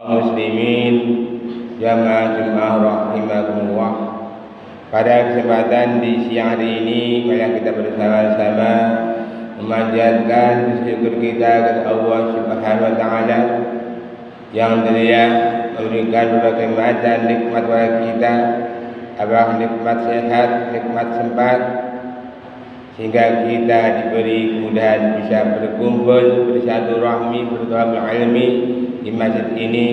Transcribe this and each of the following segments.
muslimin jamaah jemaah rahimakumullah. Pada kesempatan di siang hari ini mari kita bersama-sama memanjatkan syukur kita kepada Allah Subhanahu wa taala yang telah memberikan berbagai macam nikmat kepada kita. Apa nikmat sehat, nikmat sempat sehingga kita diberi kemudahan bisa berkumpul bersatu rahmi bertolak ilmi di masjid ini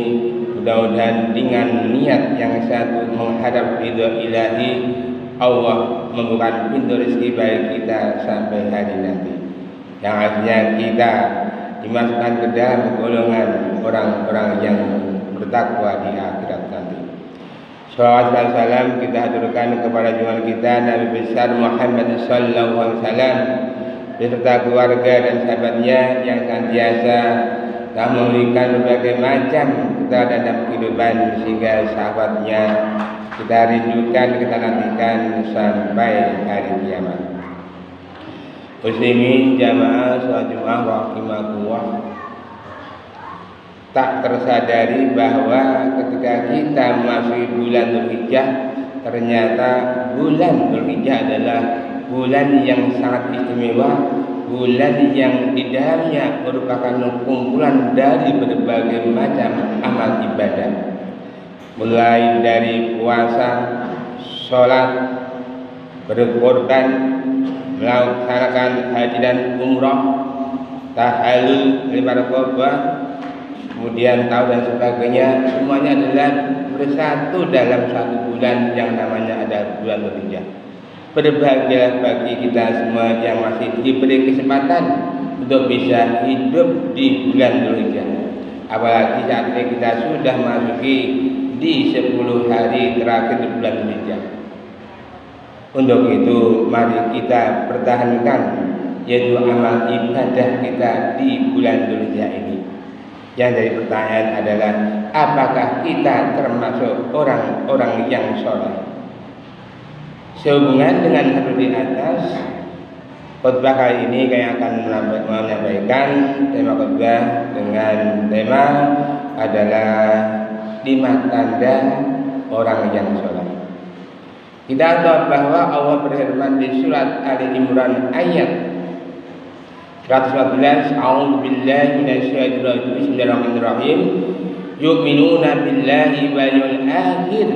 mudah-mudahan dengan niat yang satu menghadap ridho ilahi Allah membuka pintu rezeki bagi kita sampai hari nanti yang akhirnya kita dimasukkan ke dalam golongan orang-orang yang bertakwa di nanti. Salawat dan salam kita haturkan kepada junjungan kita Nabi besar Muhammad sallallahu alaihi wasallam beserta keluarga dan sahabatnya yang senantiasa telah memberikan berbagai macam kita dalam kehidupan sehingga sahabatnya kita rindukan kita nantikan sampai hari kiamat. Muslimin jamaah salat Jumat rahimakumullah tak tersadari bahwa ketika kita masih bulan Dzulhijjah ternyata bulan Dzulhijjah adalah bulan yang sangat istimewa bulan yang di dalamnya merupakan kumpulan dari berbagai macam amal ibadah. Mulai dari puasa, sholat, berkorban, melaksanakan haji dan umrah, tahalul, lima kemudian tahu dan sebagainya, semuanya adalah bersatu dalam satu bulan yang namanya ada bulan Dzulhijjah. Berbahagialah bagi kita semua yang masih diberi kesempatan untuk bisa hidup di bulan Dzulhijjah. Apalagi saat ini kita sudah masuki di 10 hari terakhir di bulan Dzulhijjah. Untuk itu mari kita pertahankan yaitu amal ibadah kita di bulan Dzulhijjah ini. Yang dari pertanyaan adalah apakah kita termasuk orang-orang yang soleh? Sehubungan dengan hal di atas, khutbah kali ini saya akan menyampaikan tema khutbah dengan tema adalah lima tanda orang yang soleh. Kita tahu bahwa Allah berfirman di surat Ali Imran ayat 114 A'udzu billahi minasyaitonir rajim Bismillahirrahmanirrahim. Yu'minuna billahi wal yawmil akhir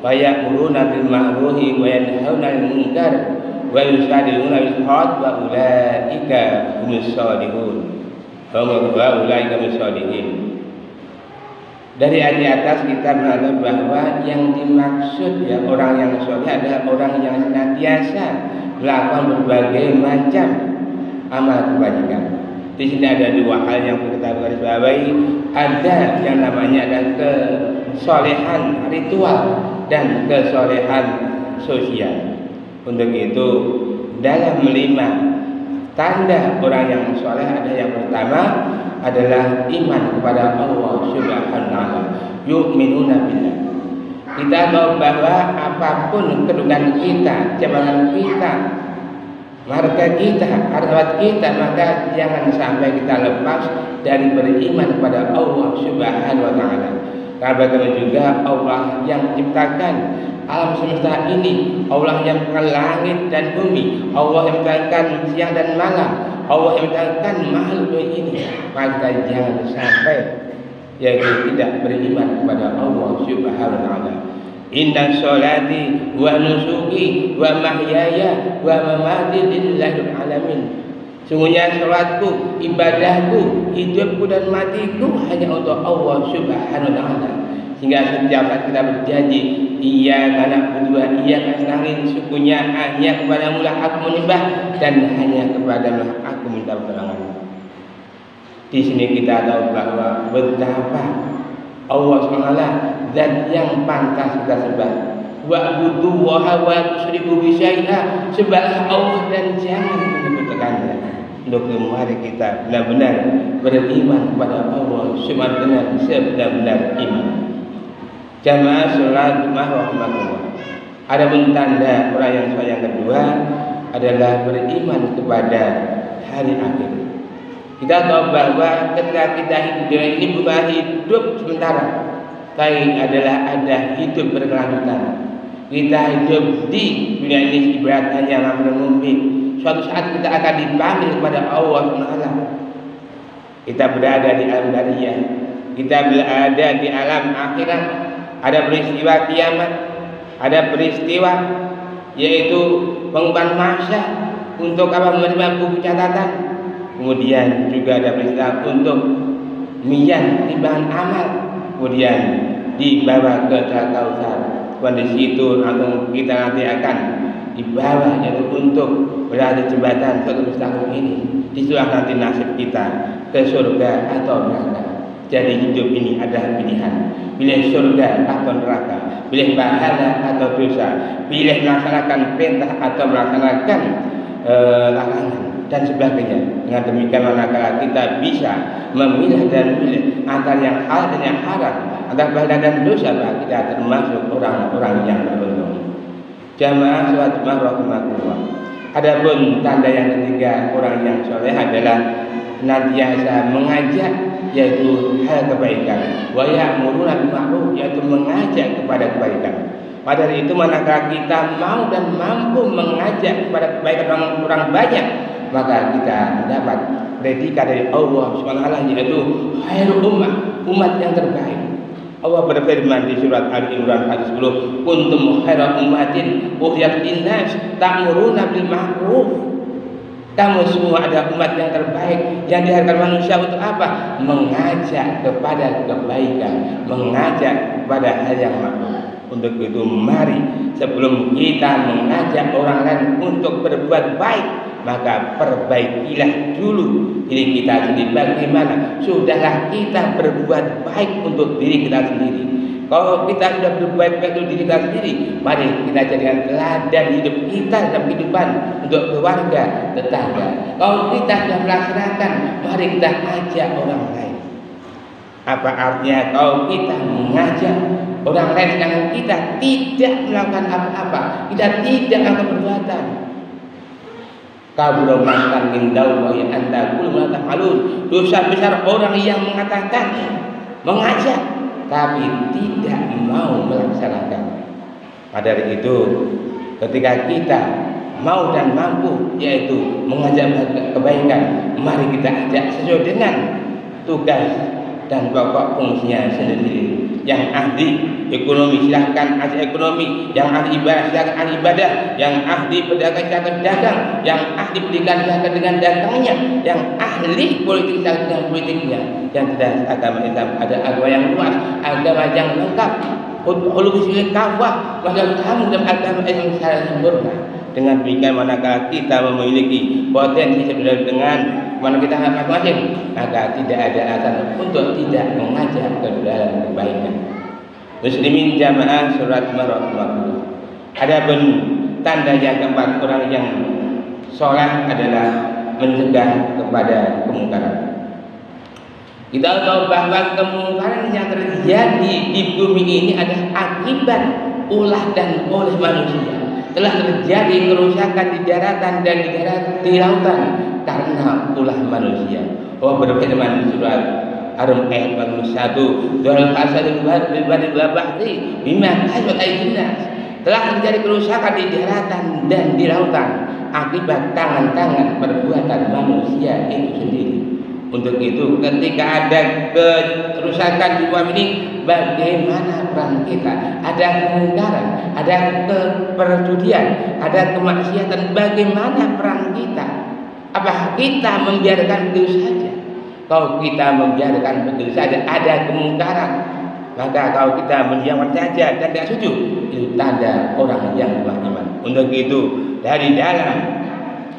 wa ya'muruna bil ma'ruf wa yanhauna 'anil munkar wa yusadiluna bil haqq wa ulaika humus shalihin wa ulaika humus shalihin dari ayat atas kita melihat bahwa yang dimaksud ya orang yang soleh adalah orang yang senantiasa melakukan berbagai macam amal kebajikan. Di sini ada dua hal yang kita garis bawahi. Ada yang namanya ada kesolehan ritual dan kesolehan sosial. Untuk itu dalam lima tanda orang yang soleh ada yang pertama adalah iman kepada Allah Subhanahu wa taala. Yu'minuna billah. Kita tahu bahwa apa pun kedungan kita, jabatan kita, marga kita, harta kita, maka jangan sampai kita lepas dari beriman kepada Allah Subhanahu wa taala. Karena juga Allah yang menciptakan alam semesta ini, Allah yang menciptakan langit dan bumi, Allah yang menciptakan siang dan malam, Allah yang menciptakan makhluk ini. Maka jangan sampai yaitu tidak beriman kepada Allah Subhanahu wa taala. Inna salati wa nusuki wa mahyaya wa mamati lillahi alamin. Sungguhnya salatku, ibadahku, hidupku dan matiku hanya untuk Allah Subhanahu wa taala. Sehingga setiap saat kita berjanji, iya karena iya karena sungguhnya hanya kepada mula aku menyembah dan hanya kepada aku minta pertolongan. Di sini kita tahu bahwa betapa Allah SWT zat yang pantas kita sembah. Wa'budu wa wa tusyriku bi syai'a. Allah dan jangan menyekutukannya. Untuk mari kita benar-benar beriman kepada Allah sebenar-benar iman. Jamaah salat Jumat rahimakumullah. Ada tanda orang yang yang kedua adalah beriman kepada hari akhir. Kita tahu bahwa ketika kita hidup ini bukan hidup sementara, tapi adalah ada hidup berkelanjutan. Kita hidup di dunia ini ibarat hanya makan mimpi. Suatu saat kita akan dipanggil kepada Allah SWT. Kita berada di alam dariyah. Kita berada di alam akhirat. Ada peristiwa kiamat. Ada peristiwa yaitu pengumuman masa untuk apa menerima buku catatan kemudian juga ada perintah untuk mian timbangan amal kemudian dibawa ke Kausar dan di situ kita nanti akan dibawa yaitu untuk berada jembatan ke mustaqim ini. Di situlah nanti nasib kita ke surga atau neraka. Jadi hidup ini adalah pilihan. Pilih surga atau neraka pilih pahala atau dosa pilih melaksanakan perintah atau melaksanakan uh, larangan dan sebagainya. Dengan demikian manakala kita bisa memilah dan memilih antara yang halal dan yang haram, antara pahala dan dosa, maka kita termasuk orang-orang yang beruntung. Jamaah sholat Jumat rahimakumullah. Adapun tanda yang ketiga orang yang soleh adalah senantiasa mengajak yaitu hal kebaikan. Wa ya'muruna ma'ruf yaitu mengajak kepada kebaikan. Pada hari itu manakala kita mau dan mampu mengajak kepada kebaikan orang, orang banyak, maka kita mendapat predikat dari Allah SWT yaitu khairul ummah, umat yang terbaik. Allah berfirman di surat Ali Imran ayat 10, "Kuntum khairal ummatin ukhrijat linnas ta'muruna bil ma'ruf." Kamu semua ada umat yang terbaik yang diharapkan manusia untuk apa? Mengajak kepada kebaikan, mengajak kepada hal yang makruh. Untuk itu mari sebelum kita mengajak orang lain untuk berbuat baik maka perbaikilah dulu diri kita sendiri. Bagaimana? Sudahlah kita berbuat baik untuk diri kita sendiri. Kalau kita sudah berbuat baik untuk diri kita sendiri, mari kita jadikan teladan hidup kita dalam kehidupan untuk keluarga, tetangga. Kalau kita sudah melaksanakan, mari kita ajak orang lain. Apa artinya kalau kita mengajak orang lain yang kita tidak melakukan apa-apa, kita tidak melakukan perbuatan, Kabur matan min dawahi anda kul alun Dosa besar orang yang mengatakan Mengajak Tapi tidak mau melaksanakan. Pada itu Ketika kita mau dan mampu Yaitu mengajak kebaikan Mari kita ajak sesuai dengan Tugas dan pokok fungsinya sendiri yang ahli ekonomi silahkan ahli ekonomi. Yang ahli ibadah silahkan ahli ibadah. Yang ahli pedagang silahkan dagang yang ahli pendidikan silahkan dengan dagangnya yang ahli politik silahkan dengan politiknya. Yang tidak agama Islam. Ada agama yang luas agama yang lengkap. Hulu bismillah kawah Maka kamu dalam agama Islam secara sempurna. Dengan demikian manakala kita memiliki potensi sebenarnya dengan mana kita masing-masing maka tidak ada alasan untuk tidak mengajak ke dalam kebaikan. Muslimin jamaah surat marat ada pun tanda yang keempat orang yang sholat adalah mencegah kepada kemungkaran. Kita tahu bahwa kemungkaran yang terjadi di bumi ini adalah akibat ulah dan oleh manusia telah terjadi kerusakan di daratan dan di darat di lautan karena ulah manusia. Oh berfirman surat Ar-Rum ayat 41 Dua hasad bil badi bahri bima kasbat aydina telah terjadi kerusakan di daratan dan di lautan akibat tangan-tangan perbuatan manusia itu sendiri. Untuk itu ketika ada kerusakan di bumi ini bagaimana peran kita? Ada kemungkaran, ada keperjudian, ada kemaksiatan, bagaimana peran kita? Apakah kita membiarkan begitu saja? Kalau kita membiarkan begitu saja ada kemungkaran, maka kalau kita mendiamkan saja dan tidak setuju, itu tanda orang yang lemah iman. Untuk itu dari dalam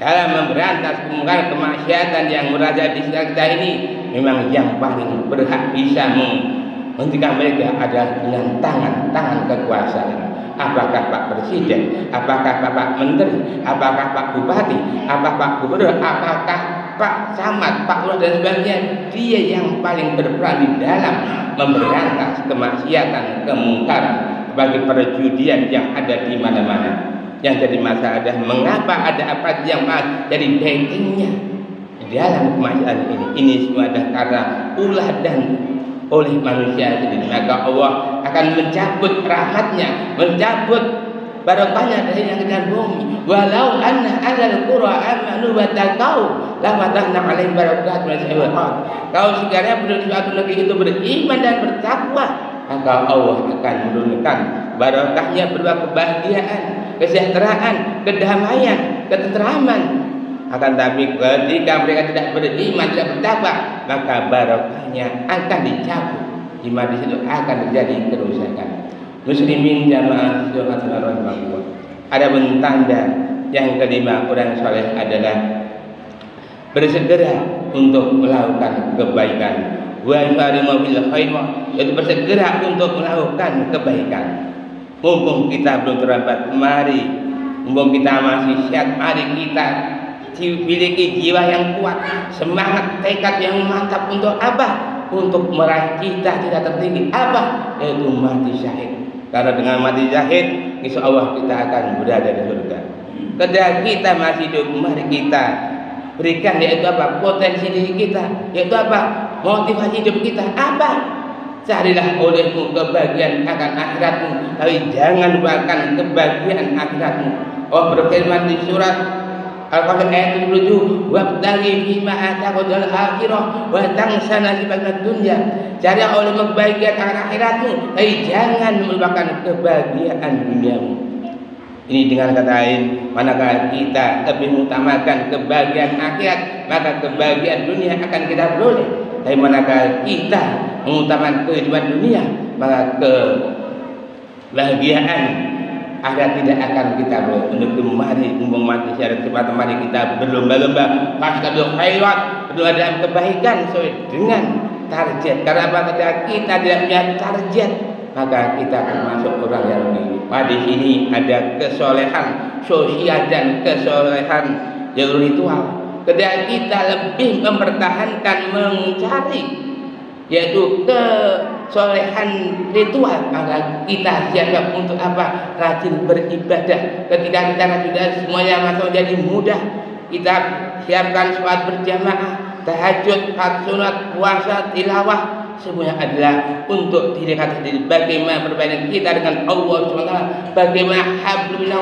dalam memberantas kemungkaran kemaksiatan yang meraja di sekitar kita ini memang yang paling berhak bisa menghentikan mereka adalah dengan tangan-tangan kekuasaan. Apakah Pak Presiden, apakah Pak Menteri, apakah Pak Bupati, apakah Pak Gubernur, apakah Pak Camat, Pak Lurah dan sebagainya, dia yang paling berperan di dalam memberantas kemaksiatan, kemungkaran bagi perjudian yang ada di mana-mana. Yang jadi masalah adalah mengapa ada apa yang mas jadi backingnya. dalam kemajuan ini. Ini semua adalah karena ulah dan oleh manusia sendiri. Maka Allah akan mencabut rahmatnya, mencabut barokahnya dari yang dan bumi. Walau anna alal qura amanu wa taqau la fatahna alaihim barakat min Kalau sekiranya penduduk suatu negeri itu beriman dan bertakwa, maka Allah akan menurunkan barokahnya berupa kebahagiaan, kesejahteraan, kedamaian, ketenteraman, akan tapi ketika mereka tidak beriman, tidak bertakwa, maka barokahnya akan dicabut. Di mana di situ akan terjadi kerusakan. Muslimin jamaah rahimahullah. Ada tanda yang kelima orang soleh adalah bersegera untuk melakukan kebaikan. Wa yaitu bersegera untuk melakukan kebaikan. Mumpung kita belum terlambat, mari mumpung kita masih sehat, mari kita memiliki jiwa yang kuat, semangat, tekad yang mantap untuk apa? Untuk meraih cita tidak tertinggi apa? Yaitu mati syahid. Karena dengan mati syahid, insya Allah kita akan berada di surga. Ketika kita masih hidup, mari kita berikan yaitu apa? Potensi diri kita, yaitu apa? Motivasi hidup kita apa? Carilah olehmu kebahagiaan akan akhiratmu, tapi jangan lupakan kebahagiaan akhiratmu. Oh berfirman di surat Al-Qasas ayat 77 wabtaghi fima ataqal akhirah wa tansa nasibaka dunya cari oleh kebahagiaan akan akhiratmu tapi jangan melupakan kebahagiaan duniamu ini dengan kata lain manakala kita lebih mengutamakan kebahagiaan akhirat maka kebahagiaan dunia akan kita peroleh. Tapi manakala kita mengutamakan kehidupan dunia maka kebahagiaan agar tidak akan kita untuk kemari mati syarat cepat mari kita berlomba-lomba. Fastabil khairat berdoa dalam kebaikan sesuai dengan target. Karena apa? Kita tidak punya target maka kita termasuk orang yang rugi. Pada di sini ada kesolehan sosial dan kesolehan yang ritual. Ketika kita lebih mempertahankan mencari yaitu kesolehan ritual. Maka kita siap untuk apa? Rajin beribadah. Ketika kita sudah semuanya masuk menjadi mudah. Kita siapkan sholat berjamaah tahajud sunat puasa tilawah semuanya adalah untuk diri kita sendiri. Bagaimana perbedaan kita dengan Allah SWT bagaimana hablumillah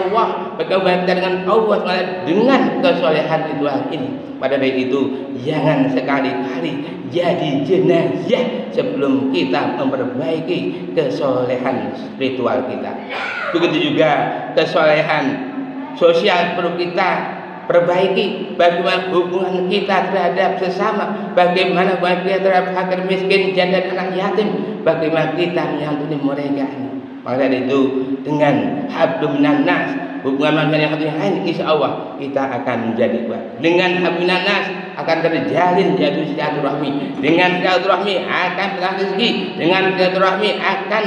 bagaimana kita dengan Allah SWT dengan kesolehan ritual ini? Pada dari itu jangan sekali-kali jadi jenazah sebelum kita memperbaiki kesolehan ritual kita. Begitu juga kesolehan sosial perlu kita perbaiki bagaimana hubungan kita terhadap sesama. Bagaimana hubungan kita terhadap fakir miskin janda dan anak yatim? Bagaimana kita menyantuni mereka maka itu dengan hablum nas hubungan manusia yang satu lain insya Allah kita akan menjadi kuat. Dengan hablum nas akan terjalin jatuh silaturahmi. Dengan silaturahmi akan berkah rezeki. Dengan silaturahmi akan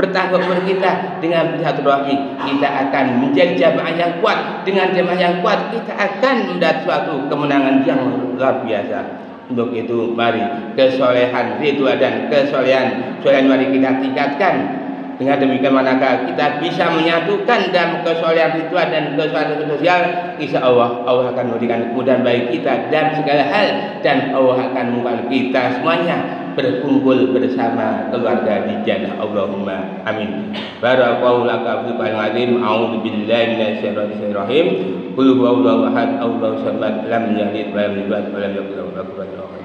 bertanggung kita dengan silaturahmi kita akan menjadi jamaah yang kuat. Dengan jamaah yang kuat kita akan mendapat suatu kemenangan yang luar biasa. Untuk itu mari kesolehan ritual dan kesolehan solehan mari kita tingkatkan. Dengan demikian manakah kita bisa menyatukan dalam kesolehan ritual dan kesolehan sosial? Insya Allah Allah akan memberikan kemudahan bagi kita dan segala hal. Dan Allah akan membantu kita semuanya berkumpul bersama keluarga di jannah. Allahumma amin. Barakallahu laka fi azim. A'udzu billahi minasyaitonir rajim. Qul huwallahu ahad. Allahu samad. Lam yalid wa lam yulad wa lam yakul lahu kufuwan ahad